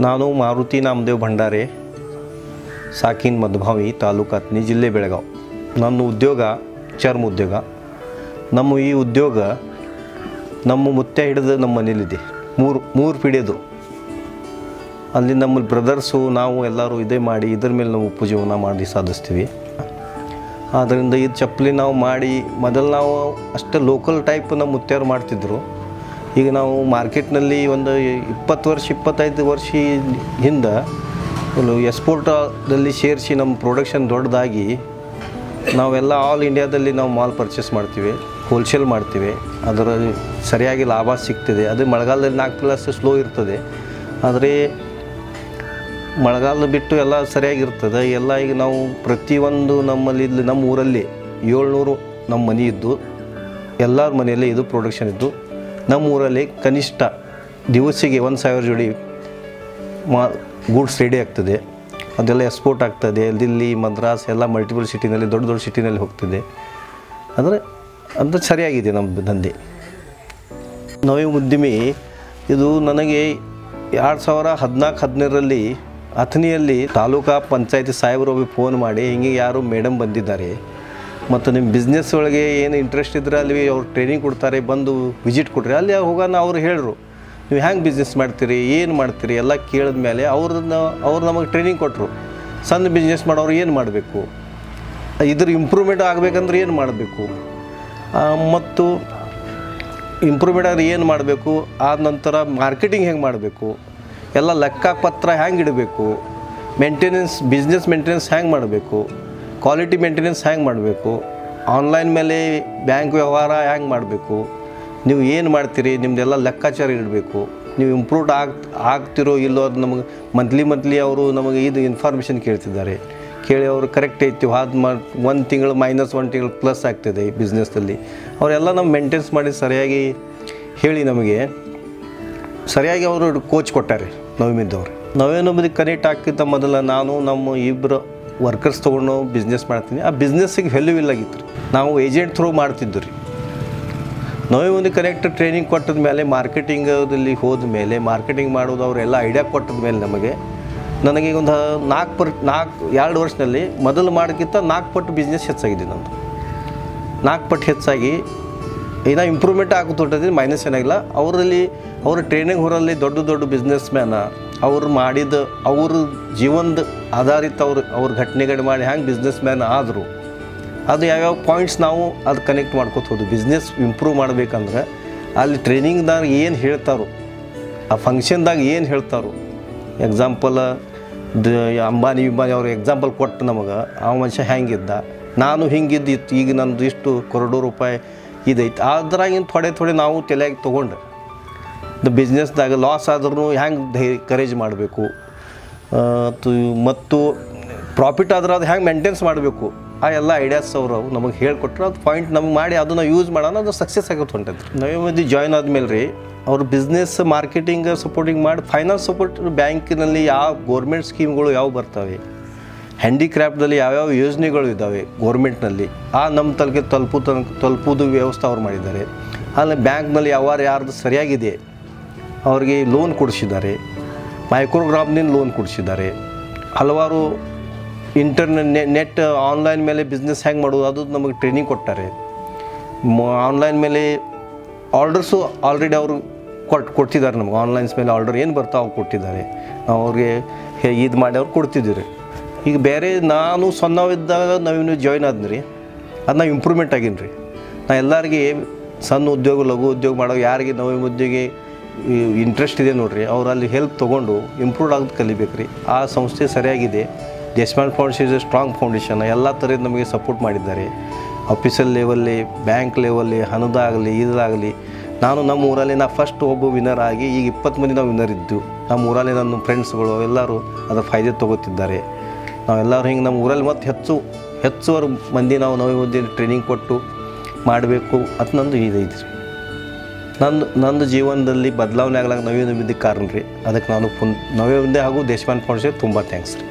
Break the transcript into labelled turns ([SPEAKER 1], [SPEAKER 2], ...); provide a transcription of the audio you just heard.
[SPEAKER 1] ನಾನು ಮಾರುತಿ ನಾಮದೇವ್ ಭಂಡಾರೆ, ಸಾಕಿನ್ ಮಧುಭಾವಿ ತಾಲೂಕು ಹತ್ನಿ ಜಿಲ್ಲೆ ಬೆಳಗಾವ್. ನನ್ನ ಉದ್ಯೋಗ ಚರ್ಮ ಉದ್ಯೋಗ. ನಮ್ಮ ಈ ಉದ್ಯೋಗ ನಮ್ಮ ಮುತ್ತೆ ಹಿಡಿದು ನಮ್ಮ ಮನೇಲಿದೆ. ಮೂರು ಮೂರು ಪೀಳಿಯದು ಅಲ್ಲಿ ನಮ್ಮ ಬ್ರದರ್ಸು, ನಾವು ಎಲ್ಲರೂ ಇದೇ ಮಾಡಿ ಇದ್ರ ಮೇಲೆ ನಾವು ಉಪಜೀವನ ಮಾಡಿ ಸಾಧಿಸ್ತೀವಿ. ಆದ್ದರಿಂದ ಇದು ಚಪ್ಪಲಿ ನಾವು ಮಾಡಿ, ಮೊದಲು ನಾವು ಅಷ್ಟೇ ಲೋಕಲ್ ಟೈಪ್ ನಮ್ಮ ಮುತ್ತೆಯರು ಮಾಡ್ತಿದ್ರು. ಈಗ ನಾವು ಮಾರ್ಕೆಟ್ನಲ್ಲಿ ಒಂದು ಇಪ್ಪತ್ತು ವರ್ಷ, ಇಪ್ಪತ್ತೈದು ವರ್ಷ ಹಿಂದೆ ಎಕ್ಸ್ಪೋರ್ಟಲ್ಲಿ ಸೇರಿಸಿ ನಮ್ಮ ಪ್ರೊಡಕ್ಷನ್ ದೊಡ್ಡದಾಗಿ ನಾವೆಲ್ಲ ಆಲ್ ಇಂಡಿಯಾದಲ್ಲಿ ನಾವು ಮಾಲ್ ಪರ್ಚೇಸ್ ಮಾಡ್ತೀವಿ ಹೋಲ್ಸೇಲ್ ಮಾಡ್ತೀವಿ. ಅದರ ಸರಿಯಾಗಿ ಲಾಭ ಸಿಗ್ತದೆ. ಅದು ಮಳೆಗಾಲದಲ್ಲಿ ನಾಲ್ಕು ಪ್ಲಸ್ ಸ್ಲೋ ಇರ್ತದೆ. ಆದರೆ ಮಳೆಗಾಲ ಬಿಟ್ಟು ಎಲ್ಲ ಸರಿಯಾಗಿರ್ತದೆ ಎಲ್ಲ ಈಗ ನಾವು ಪ್ರತಿಯೊಂದು ನಮ್ಮಲ್ಲಿ ನಮ್ಮ ಊರಲ್ಲಿ ಏಳ್ನೂರು ನಮ್ಮ ಮನೆ ಇದ್ದು, ಎಲ್ಲರ ಮನೆಯಲ್ಲಿ ಇದು ಪ್ರೊಡಕ್ಷನ್ ಇದ್ದು ನಮ್ಮ ಊರಲ್ಲಿ ಕನಿಷ್ಠ ದಿವಸಿಗೆ ಒಂದು ಸಾವಿರ ಜೋಡಿ ಮಾ, ಗೂಡ್ಸ್ ರೆಡಿ ಆಗ್ತದೆ. ಅದೆಲ್ಲ ಎಕ್ಸ್ಪೋರ್ಟ್ ಆಗ್ತದೆ. ದಿಲ್ಲಿ, ಮದ್ರಾಸ್ ಎಲ್ಲ ಮಲ್ಟಿಪಲ್ ಸಿಟಿನಲ್ಲಿ ದೊಡ್ಡ ದೊಡ್ಡ ಸಿಟಿನಲ್ಲಿ ಹೋಗ್ತದೆ. ಅಂದರೆ ಅಂತ ಸರಿಯಾಗಿದೆ ನಮ್ಮ ದಂಧೆ. ನವೀ ಉದ್ಯಮಿ ಇದು ನನಗೆ ಎರಡು ಸಾವಿರ ಹದಿನಾಲ್ಕು, ಹದಿನೈದರಲ್ಲಿ ಅಥಣಿಯಲ್ಲಿ ತಾಲೂಕಾ ಪಂಚಾಯತಿ ಸಾಹೇಬರು ಫೋನ್ ಮಾಡಿ, ಹಿಂಗೆ ಯಾರು ಮೇಡಮ್ ಬಂದಿದ್ದಾರೆ. ಮತ್ತು ನಿಮ್ಮ ಬಿಸ್ನೆಸ್ ಒಳಗೆ ಏನು ಇಂಟ್ರೆಸ್ಟ್ ಇದ್ದರೆ ಅಲ್ಲಿ ಅವ್ರು ಟ್ರೈನಿಂಗ್ ಕೊಡ್ತಾರೆ, ಬಂದು ವಿಸಿಟ್ ಕೊಡ್ರಿ ಅಲ್ಲಿ ಹೋಗೋಣ ಅವ್ರು ಹೇಳ್ರು. ನೀವು ಹ್ಯಾಂಗೆ ಬಿಸ್ನೆಸ್ ಮಾಡ್ತೀರಿ, ಏನು ಮಾಡ್ತೀರಿ ಎಲ್ಲ ಕೇಳಿದ ಮೇಲೆ ಅವ್ರನ್ನ, ಅವ್ರು ನಮಗೆ ಟ್ರೈನಿಂಗ್ ಕೊಟ್ಟರು ಸಣ್ಣ ಬಿಸ್ನೆಸ್ ಮಾಡೋರು ಏನು ಮಾಡಬೇಕು? ಇದ್ರ ಇಂಪ್ರೂವ್ಮೆಂಟ್ ಆಗಬೇಕಂದ್ರೆ ಏನು ಮಾಡಬೇಕು? ಮತ್ತು ಇಂಪ್ರೂವ್ಮೆಂಟ್ ಆದರೆ ಏನು ಮಾಡಬೇಕು? ಆದ ನಂತರ ಮಾರ್ಕೆಟಿಂಗ್ ಹೆಂಗೆ ಮಾಡಬೇಕು? ಎಲ್ಲ ಲೆಕ್ಕಪತ್ರ ಹ್ಯಾಂಗೆ ಇಡಬೇಕು? ಮೇಂಟೆನೆನ್ಸ್ ಬಿಸ್ನೆಸ್ ಮೇಂಟೆನೆನ್ಸ್ ಹ್ಯಾಂಗೆ ಮಾಡಬೇಕು? ಕ್ವಾಲಿಟಿ ಮೇಂಟೆನೆನ್ಸ್ ಹ್ಯಾಂಗೆ ಮಾಡಬೇಕು? ಆನ್ಲೈನ್ ಮೇಲೆ ಬ್ಯಾಂಕ್ ವ್ಯವಹಾರ ಹ್ಯಾಂಗೆ ಮಾಡಬೇಕು? ನೀವು ಏನು ಮಾಡ್ತೀರಿ? ನಿಮ್ಮದೆಲ್ಲ ಲೆಕ್ಕಾಚಾರ ಇಡಬೇಕು. ನೀವು ಇಂಪ್ರೂವ್ಡ್ ಆಗ್, ಆಗ್ತಿರೋ ಇಲ್ಲೋ ಅದು ನಮಗೆ ಮಂತ್ಲಿ ಮಂತ್ಲಿ ಅವರು ನಮಗೆ ಇದು ಇನ್ಫಾರ್ಮೇಷನ್ ಕೇಳ್ತಿದ್ದಾರೆ. ಕೇಳಿ ಅವರು ಕರೆಕ್ಟ್ ಐತಿ. ಅದು ಮ, ಒಂದು ತಿಂಗಳು ಮೈನಸ್ ಒಂದು ತಿಂಗಳು ಪ್ಲಸ್ ಆಗ್ತದೆ ಈ ಬಿಸ್ನೆಸ್ನಲ್ಲಿ ಅವರೆಲ್ಲ ನಮ್ಮ ಮೇಂಟೆನ್ಸ್ ಮಾಡಿ ಸರಿಯಾಗಿ ಹೇಳಿ ನಮಗೆ. ಸರಿಯಾಗಿ ಅವರು ಕೋಚ್ ಕೊಟ್ಟಾರೆ ನವಮಿದ್ದವ್ರು ನವೇನೊಬ್ಬರಿಗೆ ಕನೆಕ್ಟ್ ಆಗ್ತಿದ್ದ ಮೊದಲ ನಾನು, ನಮ್ಮ ಇಬ್ಬರು ವರ್ಕರ್ಸ್ ತೊಗೊಂಡು ಬಿಸ್ನೆಸ್ ಮಾಡ್ತೀನಿ. ಆ ಬಿಸ್ನೆಸ್ಸಿಗೆ ವ್ಯಾಲ್ಯೂ ಇಲ್ಲಾಗಿತ್ತು ರೀ. ನಾವು ಏಜೆಂಟ್ ಥ್ರೂ ಮಾಡ್ತಿದ್ದು ರೀ. ನಾವೇ ಒಂದು ಕರೆಕ್ಟ್ ಟ್ರೈನಿಂಗ್ ಕೊಟ್ಟದ ಮೇಲೆ ಮಾರ್ಕೆಟಿಂಗಲ್ಲಿ ಹೋದ ಮೇಲೆ ಮಾರ್ಕೆಟಿಂಗ್ ಮಾಡೋದು ಅವರೆಲ್ಲ ಐಡಿಯಾ ಕೊಟ್ಟದ ಮೇಲೆ ನಮಗೆ, ನನಗೆ ಒಂದು ನಾಲ್ಕು ಪರ್, ನಾಲ್ಕು, ಎರಡು ವರ್ಷದಲ್ಲಿ ಮೊದಲು ಮಾಡೋಕ್ಕಿಂತ ನಾಲ್ಕು ಪಟ್ಟು ಬಿಸ್ನೆಸ್ ಹೆಚ್ಚಾಗಿದೆ ನಂದು. ನಾಲ್ಕು ಪಟ್ಟು ಹೆಚ್ಚಾಗಿ ಏನೋ ಇಂಪ್ರೂವ್ಮೆಂಟ್ ಆಗುತ್ತೆ ಮೈನಸ್ ಏನಾಗಿಲ್ಲ. ಅವರಲ್ಲಿ, ಅವರ ಟ್ರೈನಿಂಗ್ ಹೊರಲ್ಲಿ ದೊಡ್ಡ ದೊಡ್ಡ ಬಿಸ್ನೆಸ್ ಮ್ಯಾನ ಅವ್ರು ಮಾಡಿದ, ಅವ್ರ ಜೀವನದ ಆಧಾರಿತ ಅವ್ರು, ಅವ್ರ ಘಟನೆಗಳು ಮಾಡಿ ಹ್ಯಾಂಗೆ ಬಿಸ್ನೆಸ್ ಮ್ಯಾನ್ ಆದರು. ಅದು ಯಾವ್ಯಾವ ಪಾಯಿಂಟ್ಸ್ ನಾವು ಅದು ಕನೆಕ್ಟ್ ಮಾಡ್ಕೋತೋದು ಹೋದ್ವಿ. ಬಿಸ್ನೆಸ್ ಇಂಪ್ರೂವ್ ಮಾಡ್ಬೇಕಂದ್ರೆ ಅಲ್ಲಿ ಟ್ರೈನಿಂಗ್ದಾಗ ಏನು ಹೇಳ್ತಾರೋ, ಆ ಫಂಕ್ಷನ್ದಾಗ ಏನು ಹೇಳ್ತಾರೋ. ಎಕ್ಸಾಂಪಲ್ ದ ಅಂಬಾನಿ, ವಿಂಬಾನಿ ಅವ್ರು ಎಕ್ಸಾಂಪಲ್ ಕೊಟ್ಟು ನಮಗೆ, ಆ ಮನುಷ್ಯ ಹೆಂಗಿದ್ದ ನಾನು ಹಿಂಗಿದ್ದಿತ್ತು, ಈಗ ನಂದು ಇಷ್ಟು ಕರೋಡು ರೂಪಾಯಿ ಇದೈತೆ ಅದ್ರಾಗಿನ ಥೊಡೆ ಥೊಡೆ ನಾವು ತಲೆಯಾಗಿ ತೊಗೊಂಡು ದ ಬಿಸ್ನೆಸ್ದಾಗ ಲಾಸ್ ಆದ್ರೂ ಹೆಂಗೆ ಧೈ ಕರೇಜ್ ಮಾಡಬೇಕು? ಮತ್ತು ಪ್ರಾಫಿಟ್ ಆದ್ರೆ ಅದು ಹೆಂಗೆ ಮೇಂಟೆನ್ಸ್ ಮಾಡಬೇಕು? ಆ ಎಲ್ಲ ಐಡಿಯಾಸ್ ಅವರು ನಮಗೆ ಹೇಳ್ಕೊಟ್ರು. ಅದು ಪಾಯಿಂಟ್ ನಮ್ಗೆ ಮಾಡಿ ಅದನ್ನು ಯೂಸ್ ಮಾಡೋಣ, ಅದು ಸಕ್ಸಸ್ ಆಗುತ್ತೆ ಹೊಂಟೈತೆ ನವೇ ಮಂದಿ ಜಾಯ್ನ್ ಆದಮೇಲೆ ರೀ ಅವ್ರು ಬಿಸ್ನೆಸ್ ಮಾರ್ಕೆಟಿಂಗ್ ಸಪೋರ್ಟಿಂಗ್ ಮಾಡಿ ಫೈನಾನ್ಸ್ ಸಪೋರ್ಟ್ ಬ್ಯಾಂಕಿನಲ್ಲಿ ಯಾವ ಗೋರ್ಮೆಂಟ್ ಸ್ಕೀಮ್ಗಳು ಯಾವ ಬರ್ತವೆ? ಹ್ಯಾಂಡಿಕ್ರಾಫ್ಟ್ದಲ್ಲಿ ಯಾವ್ಯಾವ ಯೋಜನೆಗಳು ಇದ್ದಾವೆ ಗೋರ್ಮೆಂಟ್ನಲ್ಲಿ ಆ ನಮ್ಮ ತಲೆಗೆ ತಲುಪು ತಲುಪುವುದು ವ್ಯವಸ್ಥೆ ಅವ್ರು ಮಾಡಿದ್ದಾರೆ. ಅಲ್ಲಿ ಬ್ಯಾಂಕ್ನಲ್ಲಿ ಯಾವ್ಯಾರು ಯಾರ್ದು ಸರಿಯಾಗಿದೆ? ಅವ್ರಿಗೆ ಲೋನ್ ಕೊಡಿಸಿದ್ದಾರೆ. ಮೈಕ್ರೋಗ್ರಾಮ್ನಿಂದ ಲೋನ್ ಕೊಡಿಸಿದ್ದಾರೆ. ಹಲವಾರು ಇಂಟರ್ನೆಟ್ ನೆಟ್ ಆನ್ಲೈನ್ ಮೇಲೆ ಬಿಸ್ನೆಸ್ ಹೆಂಗೆ ಮಾಡೋದು, ಅದು ನಮಗೆ ಟ್ರೈನಿಂಗ್ ಕೊಟ್ಟಾರೆ. ಆನ್ಲೈನ್ ಮೇಲೆ ಆರ್ಡರ್ಸು ಆಲ್ರೆಡಿ ಅವರು ಕೊಟ್ಟು ಕೊಡ್ತಿದ್ದಾರೆ ನಮ್ಗೆ. ಆನ್ಲೈನ್ಸ್ ಮೇಲೆ ಆರ್ಡರ್ ಏನು ಬರ್ತಾವೆ ಅವ್ರು ಕೊಟ್ಟಿದ್ದಾರೆ. ನಾವು ಅವ್ರಿಗೆ ಇದು ಮಾಡಿ ಅವ್ರು ಕೊಡ್ತಿದ್ದೀರಿ. ಈಗ ಬೇರೆ ನಾನು ಸಣ್ಣವಿದ್ದಾಗ ನಾವಿನ್ನು ಜಾಯ್ನ್ ಆದ್ನಿ ರೀ ಅದು ನಾವು ಇಂಪ್ರೂವ್ಮೆಂಟ್ ಆಗೀನಿ ರೀ ನಾ ಎಲ್ಲರಿಗೆ ಸಣ್ಣ ಉದ್ಯೋಗ, ಲಘು ಉದ್ಯೋಗ ಮಾಡೋ ಯಾರಿಗೆ ನವ ಉದ್ಯೋಗಿ ಇಂಟ್ರೆಸ್ಟ್ ಇದೆ ನೋಡ್ರಿ. ಅವ್ರು ಅಲ್ಲಿ ಹೆಲ್ಪ್ ತೊಗೊಂಡು ಇಂಪ್ರೂವ್ ಆಗೋದು ಕಲಿಬೇಕು ರೀ ಆ ಸಂಸ್ಥೆ ಸರಿಯಾಗಿದೆ. ಜಸ್ಮ್ಯಾನ್ foundation is a strong foundation ಎಲ್ಲ ಥರದ ನಮಗೆ ಸಪೋರ್ಟ್ ಮಾಡಿದ್ದಾರೆ. ಆಫೀಸಲ್ ಲೆವೆಲ್ಲಿ ಬ್ಯಾಂಕ್ ಲೆವೆಲ್ಲಿ ಹಣದಾಗಲಿ ಇದಾಗಲಿ ನಾನು ನಮ್ಮ ಊರಲ್ಲಿ ನಾ ಫಸ್ಟ್ ಒಬ್ಬ ವಿನ್ನರ್ ಆಗಿ ಈಗ ಇಪ್ಪತ್ತು ಮಂದಿ ನಾವು ವಿನ್ನರ್ ಇದ್ದು, ನಮ್ಮ ಊರಲ್ಲಿ ನನ್ನ ಫ್ರೆಂಡ್ಸ್ಗಳು ಎಲ್ಲರೂ ಅದರ ಫಾಯ್ದೆ ತೊಗೋತಿದ್ದಾರೆ. ನಾವೆಲ್ಲರೂ ಹಿಂಗೆ ನಮ್ಮ ಊರಲ್ಲಿ ಮತ್ತು ಹೆಚ್ಚು, ಹೆಚ್ಚುವರು ಮಂದಿ ನಾವು, ನವೇ ಟ್ರೈನಿಂಗ್ ಕೊಟ್ಟು ಮಾಡಬೇಕು ಅದು ನಂದು ಇದೈತಿ ನಂದು ನಂದು ಜೀವನದಲ್ಲಿ ಬದಲಾವಣೆ ಆಗ್ಲಾಕ ನವೀನ ಬಿದ್ದ ಕಾರಣ ರೀ. ಅದಕ್ಕೆ ನಾನು ಪುನ್, ನವೇ ಮುಂದೆ ಹಾಗೂ ದೇಶಪಾಂಡೆ ಫೌಂಡೇಶನ್ ತುಂಬ ಥ್ಯಾಂಕ್ಸ್ ರೀ.